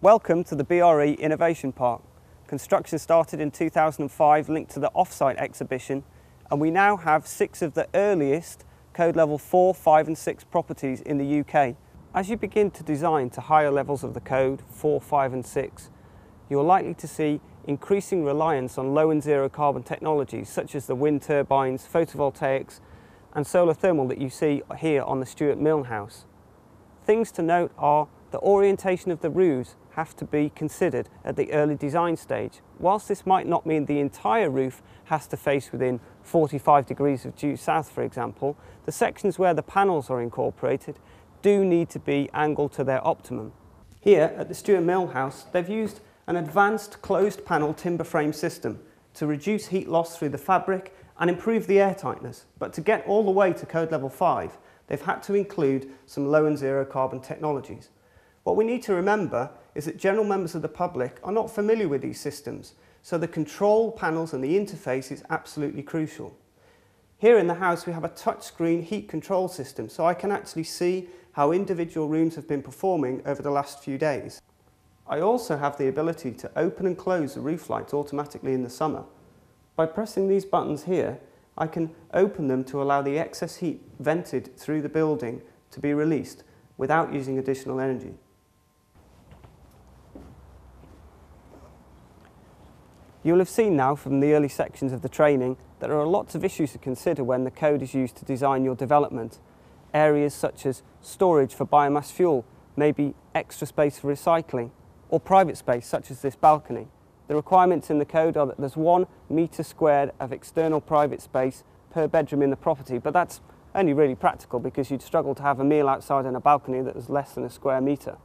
Welcome to the BRE Innovation Park. Construction started in 2005 linked to the Offsite exhibition and we now have six of the earliest code level 4, 5 and 6 properties in the UK. As you begin to design to higher levels of the code, 4, 5 and 6, you're likely to see increasing reliance on low and zero carbon technologies such as the wind turbines, photovoltaics and solar thermal that you see here on the Stewart Milne House. Things to note are the orientation of the roofs have to be considered at the early design stage. Whilst this might not mean the entire roof has to face within 45 degrees of due south, for example, the sections where the panels are incorporated do need to be angled to their optimum. Here at the Stewart Milne House, they've used an advanced closed panel timber frame system to reduce heat loss through the fabric and improve the air tightness. But to get all the way to code level 5, they've had to include some low and zero carbon technologies. What we need to remember is that general members of the public are not familiar with these systems, so the control panels and the interface is absolutely crucial. Here in the house we have a touchscreen heat control system, so I can actually see how individual rooms have been performing over the last few days. I also have the ability to open and close the roof lights automatically in the summer. By pressing these buttons here, I can open them to allow the excess heat vented through the building to be released without using additional energy. You'll have seen now from the early sections of the training that there are lots of issues to consider when the code is used to design your development. Areas such as storage for biomass fuel, maybe extra space for recycling, or private space such as this balcony. The requirements in the code are that there's one metre squared of external private space per bedroom in the property, but that's only really practical because you'd struggle to have a meal outside on a balcony that was less than a square metre.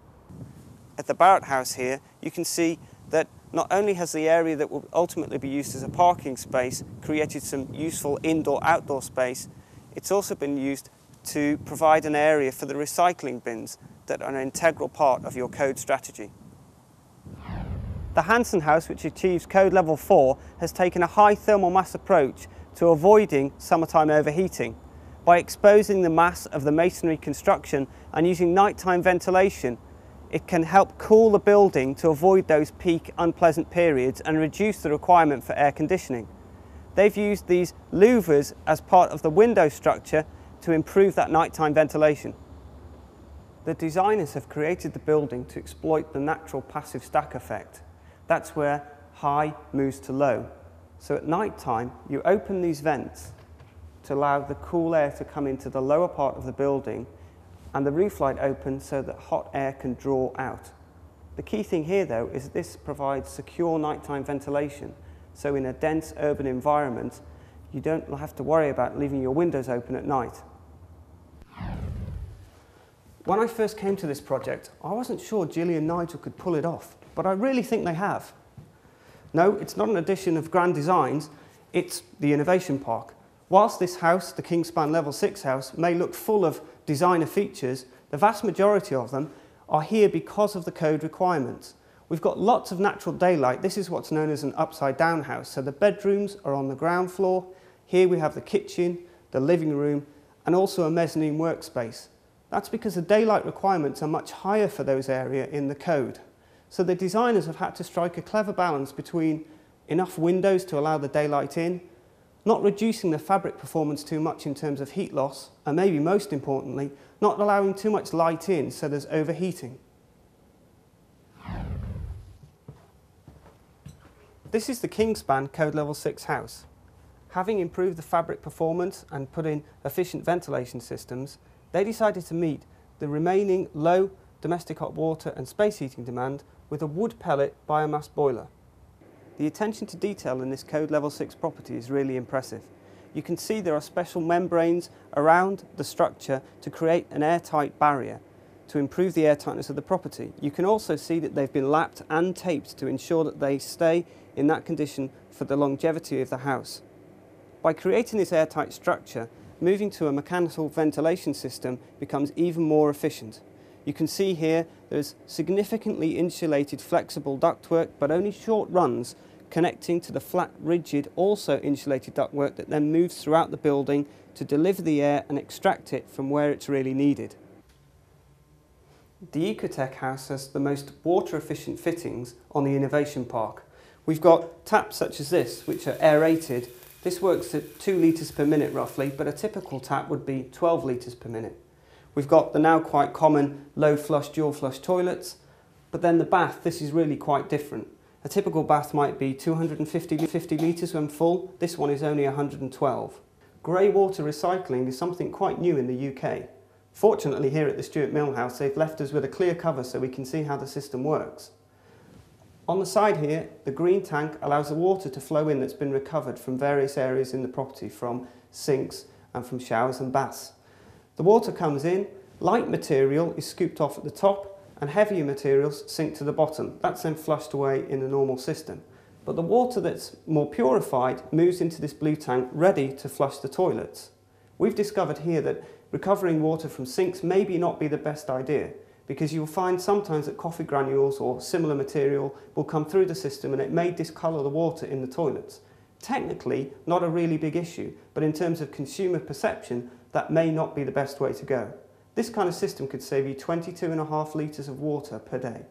At the Barratt House here, you can see that not only has the area that will ultimately be used as a parking space created some useful indoor-outdoor space, it's also been used to provide an area for the recycling bins that are an integral part of your code strategy. The Hanson House, which achieves code level 4, has taken a high thermal mass approach to avoiding summertime overheating. By exposing the mass of the masonry construction and using nighttime ventilation, it can help cool the building to avoid those peak unpleasant periods and reduce the requirement for air conditioning. They've used these louvers as part of the window structure to improve that nighttime ventilation. The designers have created the building to exploit the natural passive stack effect. That's where high moves to low. So at night time, you open these vents to allow the cool air to come into the lower part of the building and the roof light open so that hot air can draw out. The key thing here though is this provides secure nighttime ventilation. So in a dense urban environment, you don't have to worry about leaving your windows open at night. When I first came to this project, I wasn't sure Gillian and Nigel could pull it off, but I really think they have. No, it's not an addition of grand designs, it's the Innovation Park. Whilst this house, the Kingspan Level 6 house, may look full of designer features, the vast majority of them are here because of the code requirements. We've got lots of natural daylight. This is what's known as an upside down house. So the bedrooms are on the ground floor. Here we have the kitchen, the living room, and also a mezzanine workspace. That's because the daylight requirements are much higher for those areas in the code. So the designers have had to strike a clever balance between enough windows to allow the daylight in, not reducing the fabric performance too much in terms of heat loss, and maybe most importantly, not allowing too much light in so there's overheating. This is the Kingspan Code Level 6 house. Having improved the fabric performance and put in efficient ventilation systems, they decided to meet the remaining low domestic hot water and space heating demand with a wood pellet biomass boiler. The attention to detail in this code level 6 property is really impressive. You can see there are special membranes around the structure to create an airtight barrier to improve the airtightness of the property. You can also see that they've been lapped and taped to ensure that they stay in that condition for the longevity of the house. By creating this airtight structure, moving to a mechanical ventilation system becomes even more efficient. You can see here there's significantly insulated flexible ductwork, but only short runs connecting to the flat rigid also insulated ductwork that then moves throughout the building to deliver the air and extract it from where it's really needed. The Ecotech house has the most water efficient fittings on the Innovation Park. We've got taps such as this, which are aerated. This works at 2 litres per minute roughly, but a typical tap would be 12 litres per minute. We've got the now quite common low flush, dual flush toilets, but then the bath, this is really quite different. A typical bath might be 250 50 litres when full, this one is only 112. Grey water recycling is something quite new in the UK. Fortunately here at the Stewart Milne House they've left us with a clear cover so we can see how the system works. On the side here, the green tank allows the water to flow in that's been recovered from various areas in the property from sinks and from showers and baths. The water comes in, light material is scooped off at the top and heavier materials sink to the bottom. That's then flushed away in the normal system. But the water that's more purified moves into this blue tank ready to flush the toilets. We've discovered here that recovering water from sinks maybe not be the best idea because you'll find sometimes that coffee granules or similar material will come through the system and it may discolour the water in the toilets. Technically, not a really big issue, but in terms of consumer perception, that may not be the best way to go. This kind of system could save you 22 and a half litres of water per day.